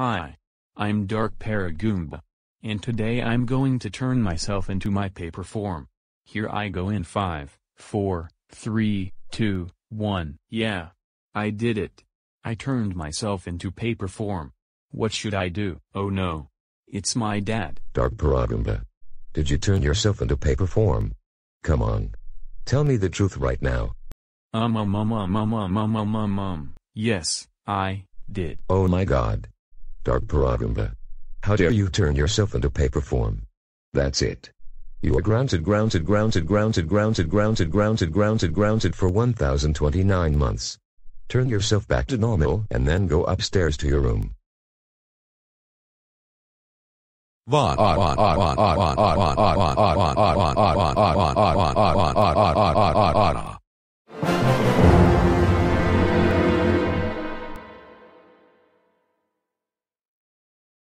Hi. I'm Dark Paragoomba. And today I'm going to turn myself into my paper form. Here I go in 5, 4, 3, 2, 1. Yeah. I did it. I turned myself into paper form. What should I do? Oh no. It's my dad. Dark Paragoomba. Did you turn yourself into paper form? Come on. Tell me the truth right now. Um um um um um um um um um um. Yes, I did. Oh my god. Dark Paragoomba. How dare you turn yourself into paper form? That's it. You are grounded grounded grounded grounded grounded grounded grounded grounded grounded for 1029 months. Turn yourself back to normal and then go upstairs to your room.